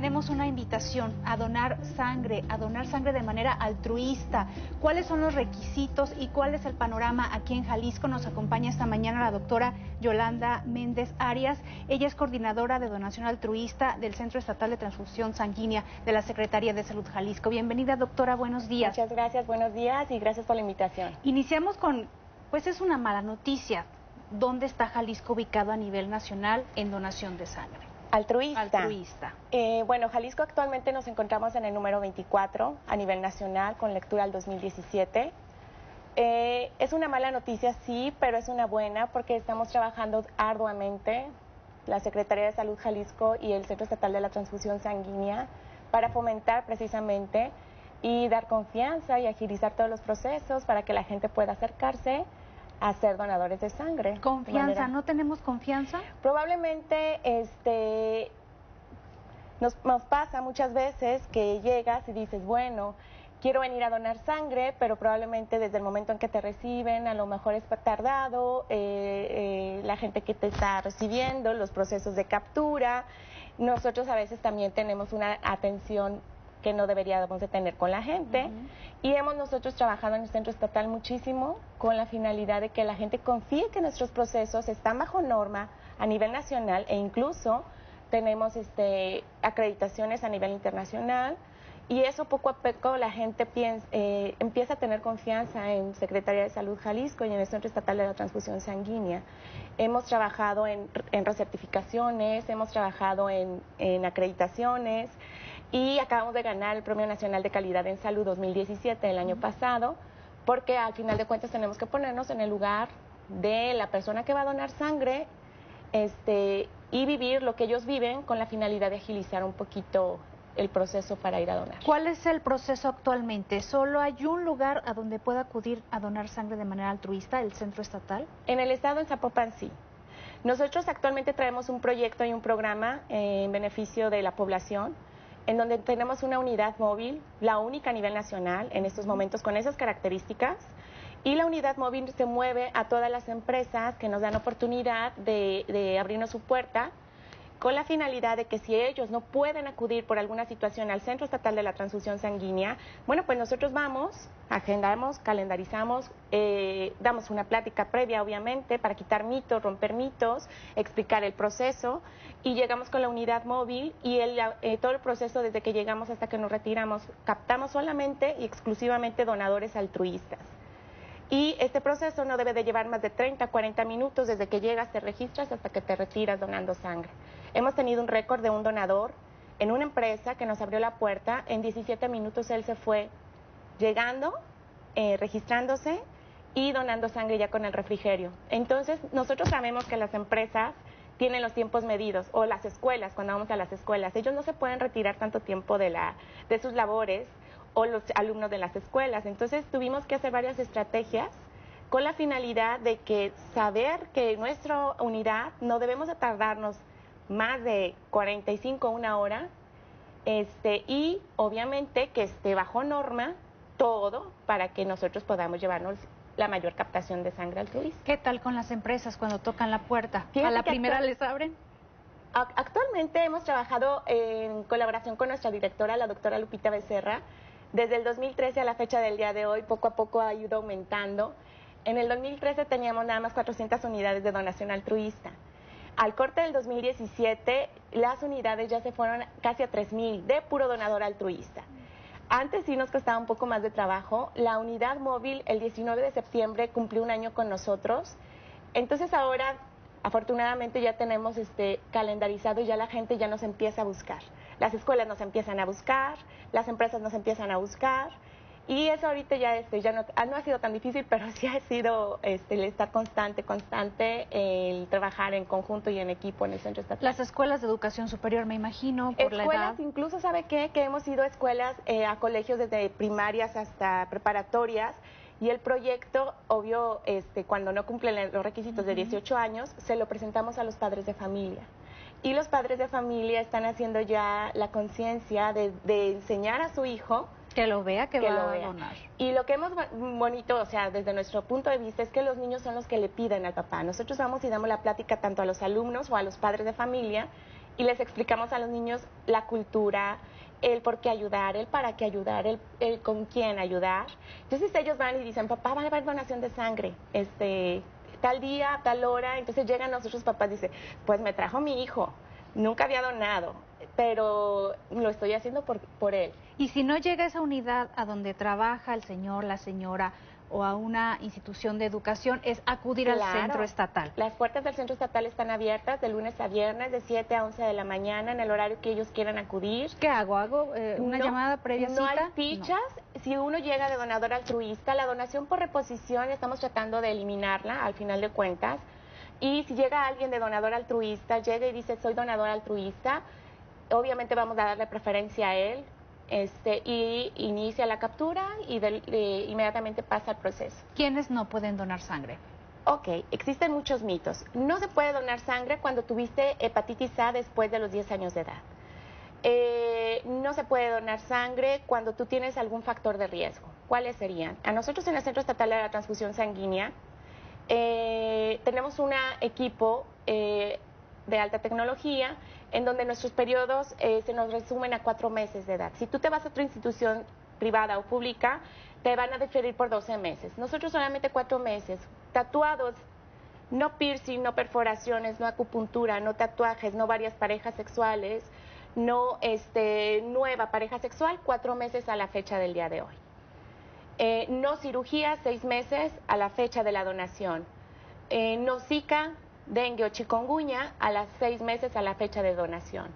tenemos una invitación a donar sangre, a donar sangre de manera altruista. ¿Cuáles son los requisitos y cuál es el panorama aquí en Jalisco? Nos acompaña esta mañana la doctora Yolanda Méndez Arias. Ella es coordinadora de donación altruista del Centro Estatal de Transfusión Sanguínea de la Secretaría de Salud Jalisco. Bienvenida, doctora. Buenos días. Muchas gracias. Buenos días y gracias por la invitación. Iniciamos con, pues es una mala noticia. ¿Dónde está Jalisco ubicado a nivel nacional en donación de sangre? Altruista. Altruista. Eh, bueno, Jalisco actualmente nos encontramos en el número 24 a nivel nacional con lectura al 2017. Eh, es una mala noticia, sí, pero es una buena porque estamos trabajando arduamente, la Secretaría de Salud Jalisco y el Centro Estatal de la Transfusión Sanguínea, para fomentar precisamente y dar confianza y agilizar todos los procesos para que la gente pueda acercarse a ser donadores de sangre. Confianza, ¿no tenemos confianza? Probablemente este nos, nos pasa muchas veces que llegas y dices, bueno, quiero venir a donar sangre, pero probablemente desde el momento en que te reciben, a lo mejor es tardado, eh, eh, la gente que te está recibiendo, los procesos de captura. Nosotros a veces también tenemos una atención que no deberíamos de tener con la gente. Y hemos nosotros trabajado en el centro estatal muchísimo con la finalidad de que la gente confíe que nuestros procesos están bajo norma a nivel nacional e incluso tenemos este, acreditaciones a nivel internacional. Y eso poco a poco la gente eh, empieza a tener confianza en Secretaría de Salud Jalisco y en el Centro Estatal de la Transfusión Sanguínea. Hemos trabajado en, en recertificaciones, hemos trabajado en, en acreditaciones y acabamos de ganar el Premio Nacional de Calidad en Salud 2017 el año pasado, porque al final de cuentas tenemos que ponernos en el lugar de la persona que va a donar sangre este, y vivir lo que ellos viven con la finalidad de agilizar un poquito el proceso para ir a donar. ¿Cuál es el proceso actualmente? ¿Solo hay un lugar a donde pueda acudir a donar sangre de manera altruista, el centro estatal? En el estado, en Zapopan, sí. Nosotros actualmente traemos un proyecto y un programa en beneficio de la población en donde tenemos una unidad móvil, la única a nivel nacional en estos momentos con esas características. Y la unidad móvil se mueve a todas las empresas que nos dan oportunidad de, de abrirnos su puerta con la finalidad de que si ellos no pueden acudir por alguna situación al Centro Estatal de la Transfusión Sanguínea, bueno, pues nosotros vamos, agendamos, calendarizamos, eh, damos una plática previa, obviamente, para quitar mitos, romper mitos, explicar el proceso y llegamos con la unidad móvil y el, eh, todo el proceso desde que llegamos hasta que nos retiramos, captamos solamente y exclusivamente donadores altruistas. Y este proceso no debe de llevar más de 30, 40 minutos desde que llegas, te registras hasta que te retiras donando sangre. Hemos tenido un récord de un donador en una empresa que nos abrió la puerta. En 17 minutos él se fue llegando, eh, registrándose y donando sangre ya con el refrigerio. Entonces, nosotros sabemos que las empresas tienen los tiempos medidos, o las escuelas, cuando vamos a las escuelas, ellos no se pueden retirar tanto tiempo de, la, de sus labores o los alumnos de las escuelas. Entonces tuvimos que hacer varias estrategias con la finalidad de que saber que nuestra unidad no debemos de tardarnos más de 45 o una hora este, y obviamente que esté bajo norma todo para que nosotros podamos llevarnos la mayor captación de sangre al turismo. ¿Qué tal con las empresas cuando tocan la puerta? ¿A la primera les abren? Actualmente hemos trabajado en colaboración con nuestra directora, la doctora Lupita Becerra, desde el 2013 a la fecha del día de hoy, poco a poco ha ido aumentando. En el 2013 teníamos nada más 400 unidades de donación altruista. Al corte del 2017, las unidades ya se fueron casi a 3.000 de puro donador altruista. Antes sí nos costaba un poco más de trabajo. La unidad móvil el 19 de septiembre cumplió un año con nosotros. Entonces ahora, afortunadamente, ya tenemos este calendarizado y ya la gente ya nos empieza a buscar las escuelas nos empiezan a buscar, las empresas nos empiezan a buscar. Y eso ahorita ya, este, ya no, ah, no ha sido tan difícil, pero sí ha sido este, el estar constante, constante, el trabajar en conjunto y en equipo en el centro estatal. Las escuelas de educación superior, me imagino, por la edad. incluso, ¿sabe qué? Que hemos ido a escuelas, eh, a colegios desde primarias hasta preparatorias, y el proyecto, obvio, este, cuando no cumplen los requisitos de 18 años, se lo presentamos a los padres de familia. Y los padres de familia están haciendo ya la conciencia de, enseñar a su hijo que lo vea, que, va a donar. Y lo que hemos bonito, o sea, desde nuestro punto de vista, es que los niños son los que le piden al papá. Nosotros vamos y damos la plática tanto a los alumnos o a los padres de familia y les explicamos a los niños la cultura, el por qué ayudar, el para qué ayudar, el, con quién ayudar. Entonces ellos van y dicen, papá, va a haber donación de sangre, este, tal día, tal hora. Entonces llegan nosotros papás y dicen, pues me trajo mi hijo, nunca había donado, pero lo estoy haciendo por, por él. Y si no llega esa unidad a donde trabaja el señor, la señora, o a una institución de educación es acudir al centro estatal. Las puertas del centro estatal están abiertas de lunes a viernes, de 7 a 11 de la mañana, en el horario que ellos quieran acudir. ¿Qué hago? ¿Hago eh, una llamada previa no Hay fichas. Si uno llega de donador altruista, la donación por reposición estamos tratando de eliminarla al final de cuentas. Y si llega alguien de donador altruista, llega y dice soy donador altruista, obviamente vamos a darle preferencia a él, este, y inicia la captura y inmediatamente pasa el proceso. ¿Quiénes no pueden donar sangre? Ok, existen muchos mitos. No se puede donar sangre cuando tuviste hepatitis A después de los 10 años de edad. Eh, no se puede donar sangre cuando tú tienes algún factor de riesgo. ¿Cuáles serían? A nosotros en el Centro Estatal de la Transfusión Sanguínea eh, tenemos un equipo eh, de alta tecnología en donde nuestros periodos eh, se nos resumen a cuatro meses de edad. Si tú te vas a otra institución privada o pública, te van a diferir por 12 meses. Nosotros solamente cuatro meses. Tatuados, no piercing, no perforaciones, no acupuntura, no tatuajes, no varias parejas sexuales, no este, nueva pareja sexual, cuatro meses a la fecha del día de hoy. Eh, no cirugía, seis meses a la fecha de la donación. Eh, no Zika, dengue o chikungunya a las seis meses a la fecha de donación.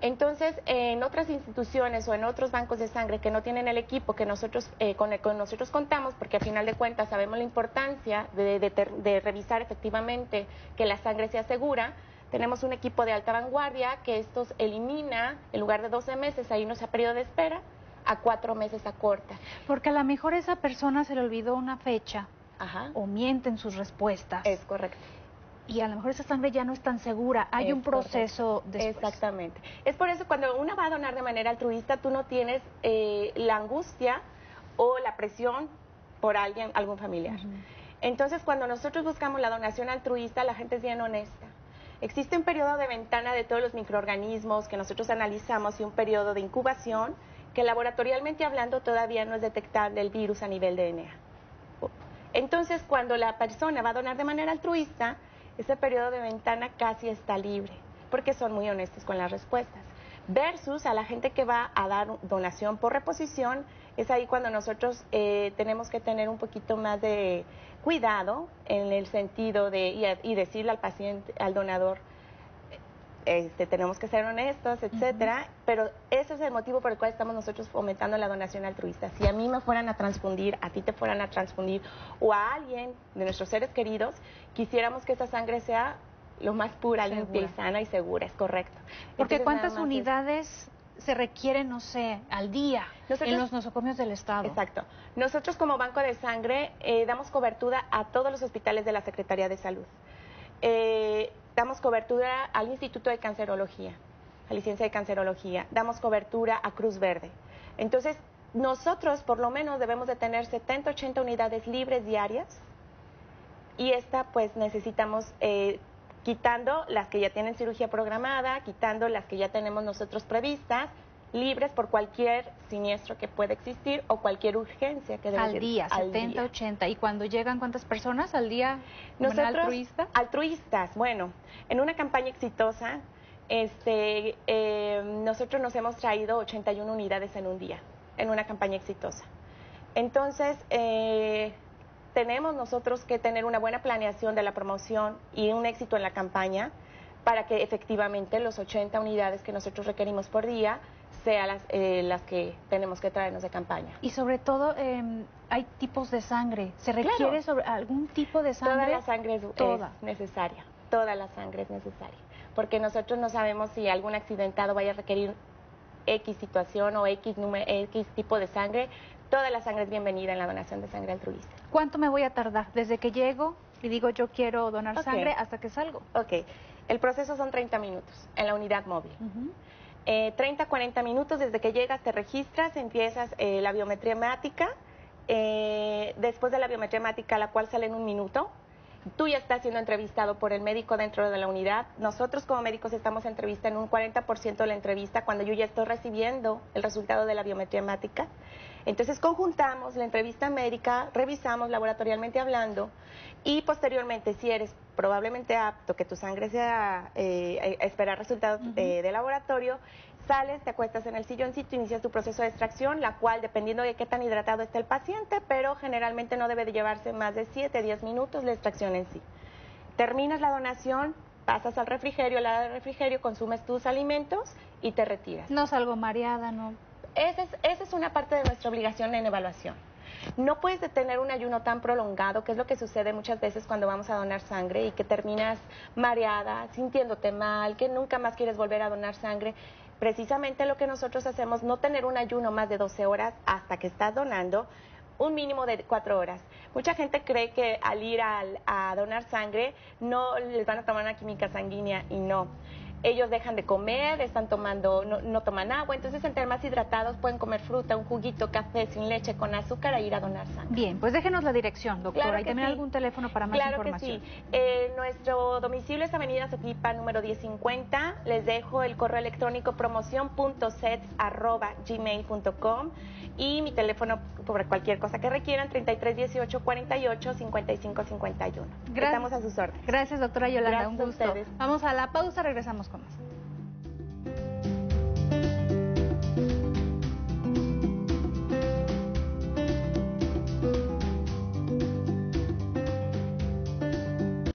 Entonces, en otras instituciones o en otros bancos de sangre que no tienen el equipo que nosotros, eh, con el que nosotros contamos, porque al final de cuentas sabemos la importancia de, de, revisar efectivamente que la sangre sea segura, tenemos un equipo de alta vanguardia que estos elimina, en lugar de 12 meses, ahí no sea periodo de espera, a cuatro meses a corta. Porque a lo mejor esa persona se le olvidó una fecha o miente en sus respuestas. Es correcto y a lo mejor esa sangre ya no es tan segura. Hay un proceso de Exactamente. Es por eso cuando uno va a donar de manera altruista, tú no tienes eh, la angustia o la presión por alguien, algún familiar. Entonces, cuando nosotros buscamos la donación altruista, la gente es bien honesta. Existe un periodo de ventana de todos los microorganismos que nosotros analizamos y un periodo de incubación que laboratorialmente hablando todavía no es detectable el virus a nivel DNA. Entonces, cuando la persona va a donar de manera altruista, ese periodo de ventana casi está libre, porque son muy honestos con las respuestas. Versus a la gente que va a dar donación por reposición, es ahí cuando nosotros eh, tenemos que tener un poquito más de cuidado en el sentido de, y, decirle al paciente, al donador, este, tenemos que ser honestos, etcétera, pero ese es el motivo por el cual estamos nosotros fomentando la donación altruista. Si a mí me fueran a transfundir, a ti te fueran a transfundir, o a alguien de nuestros seres queridos, quisiéramos que esa sangre sea lo más pura, limpia y sana y segura, es correcto. Porque ¿cuántas unidades se requieren, no sé, al día en los nosocomios del Estado? Exacto. Nosotros como Banco de Sangre eh, damos cobertura a todos los hospitales de la Secretaría de Salud. Eh, damos cobertura al Instituto de Cancerología, a licencia de Cancerología, damos cobertura a Cruz Verde. Entonces, nosotros por lo menos debemos de tener 70, 80 unidades libres diarias y esta pues necesitamos eh, quitando las que ya tienen cirugía programada, quitando las que ya tenemos nosotros previstas, libres por cualquier siniestro que pueda existir o cualquier urgencia que debe Al día, 70, 80. ¿Y cuando llegan cuántas personas al día? Nosotros, altruista? Altruistas, bueno, en una campaña exitosa, este, eh, nosotros nos hemos traído 81 unidades en un día, en una campaña exitosa. Entonces, eh, tenemos nosotros que tener una buena planeación de la promoción y un éxito en la campaña para que efectivamente los 80 unidades que nosotros requerimos por día sean las, eh, las que tenemos que traernos de campaña. Y sobre todo, em, hay tipos de sangre. ¿Se requiere sobre algún tipo de sangre? Toda la sangre es, necesaria. Toda la sangre es necesaria. Porque nosotros no sabemos si algún accidentado vaya a requerir X situación o X, número, X tipo de sangre. Toda la sangre es bienvenida en la donación de sangre altruista. ¿Cuánto me voy a tardar? Desde que llego y digo yo quiero donar sangre hasta que salgo. Ok. El proceso son 30 minutos en la unidad móvil. 30, eh, 40 minutos desde que llegas, te registras, empiezas eh, la biometría hemática. Eh, después de la biometría hemática, la cual sale en un minuto, tú ya estás siendo entrevistado por el médico dentro de la unidad. Nosotros como médicos estamos entrevista en un 40% de la entrevista cuando yo ya estoy recibiendo el resultado de la biometría hemática. Entonces conjuntamos la entrevista médica, revisamos laboratorialmente hablando y posteriormente si eres probablemente apto que tu sangre sea eh, esperar resultados de laboratorio, sales, te acuestas en el silloncito, inicias tu proceso de extracción, la cual dependiendo de qué tan hidratado esté el paciente, pero generalmente no debe de llevarse más de 7, 10 minutos la extracción en sí. Terminas la donación, pasas al refrigerio, al del refrigerio, consumes tus alimentos y te retiras. No salgo mareada, ¿no? Esa es, esa es una parte de nuestra obligación en evaluación. No puedes detener un ayuno tan prolongado, que es lo que sucede muchas veces cuando vamos a donar sangre y que terminas mareada, sintiéndote mal, que nunca más quieres volver a donar sangre precisamente lo que nosotros hacemos, no tener un ayuno más de 12 horas hasta que estás donando, un mínimo de 4 horas. Mucha gente cree que al ir a donar sangre no les van a tomar una química sanguínea y no ellos dejan de comer, están tomando, no, toman agua, entonces entre más hidratados pueden comer fruta, un juguito, café sin leche, con azúcar e ir a donar sangre. Bien, pues déjenos la dirección, doctora, y también algún teléfono para más claro información. Que sí. Eh, nuestro domicilio es Avenida Sotipa número 1050, les dejo el correo electrónico promoción.sets@gmail.com y mi teléfono por cualquier cosa que requieran 33 18 48 55 51. Gracias. Estamos a sus órdenes. Gracias, doctora Yolanda, un gusto. Vamos a la pausa, regresamos con más.